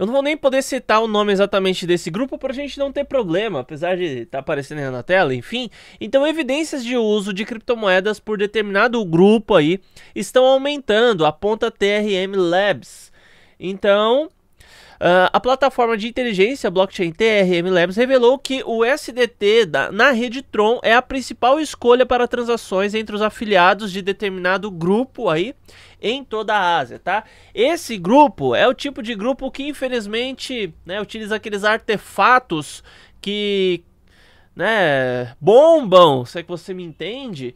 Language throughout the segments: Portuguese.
Eu não vou nem poder citar o nome exatamente desse grupo para a gente não ter problema, apesar de estar tá aparecendo aí na tela, enfim. Então, evidências de uso de criptomoedas por determinado grupo aí estão aumentando, aponta TRM Labs. Então, Uh, a plataforma de inteligência blockchain TRM Labs revelou que o SDT da, na rede Tron é a principal escolha para transações entre os afiliados de determinado grupo aí em toda a Ásia, tá? Esse grupo é o tipo de grupo que infelizmente né, utiliza aqueles artefatos que né, bombam, se é que você me entende,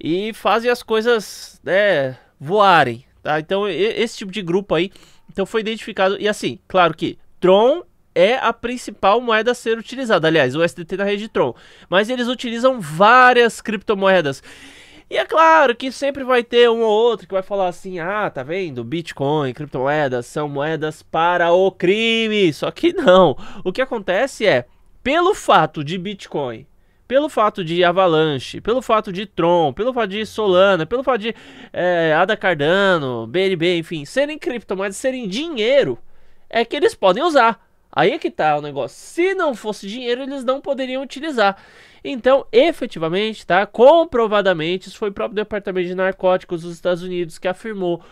e fazem as coisas né, voarem, tá? Então esse tipo de grupo aí então foi identificado. E assim, claro que Tron é a principal moeda a ser utilizada. Aliás, o SDT da rede Tron. Mas eles utilizam várias criptomoedas. E é claro que sempre vai ter um ou outro que vai falar assim: ah, tá vendo? Bitcoin, criptomoedas são moedas para o crime. Só que não. O que acontece é, pelo fato de Bitcoin pelo fato de Avalanche, pelo fato de Tron, pelo fato de Solana, pelo fato de é, Ada Cardano, BNB, enfim, serem criptomoedas, serem dinheiro, é que eles podem usar. Aí é que tá o negócio. Se não fosse dinheiro, eles não poderiam utilizar. Então, efetivamente, tá? Comprovadamente, isso foi o próprio Departamento de Narcóticos dos Estados Unidos que afirmou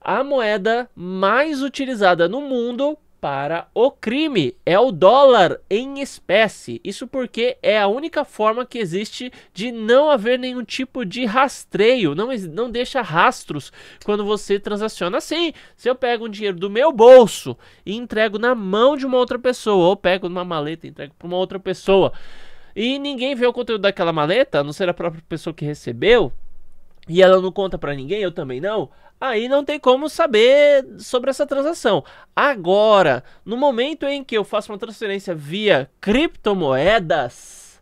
a moeda mais utilizada no mundo para o crime. É o dólar em espécie. Isso porque é a única forma que existe de não haver nenhum tipo de rastreio. Não, não deixa rastros quando você transaciona assim. Se eu pego um dinheiro do meu bolso e entrego na mão de uma outra pessoa, ou pego numa maleta e entrego para uma outra pessoa, e ninguém vê o conteúdo daquela maleta, a não ser a própria pessoa que recebeu, e ela não conta para ninguém, eu também não, aí não tem como saber sobre essa transação. Agora, no momento em que eu faço uma transferência via criptomoedas,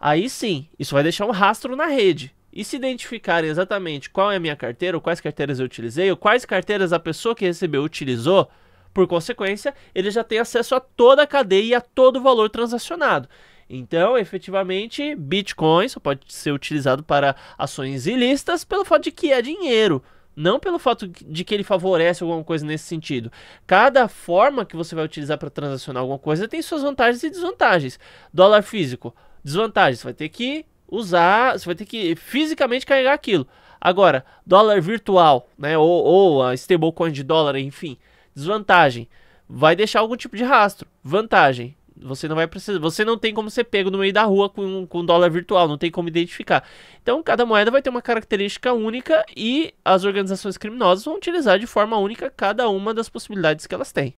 aí sim, isso vai deixar um rastro na rede. E se identificarem exatamente qual é a minha carteira, ou quais carteiras eu utilizei, ou quais carteiras a pessoa que recebeu utilizou, por consequência, ele já tem acesso a toda a cadeia e a todo o valor transacionado. Então, efetivamente, Bitcoin só pode ser utilizado para ações ilícitas pelo fato de que é dinheiro. Não pelo fato de que ele favorece alguma coisa nesse sentido. Cada forma que você vai utilizar para transacionar alguma coisa tem suas vantagens e desvantagens. Dólar físico, desvantagem. Você vai ter que usar, você vai ter que fisicamente carregar aquilo. Agora, dólar virtual, né, ou, ou a stablecoin de dólar, enfim, desvantagem. Vai deixar algum tipo de rastro. Vantagem, você não vai precisar, você não tem como ser pego no meio da rua com, com dólar virtual, não tem como identificar. Então, cada moeda vai ter uma característica única e as organizações criminosas vão utilizar de forma única cada uma das possibilidades que elas têm.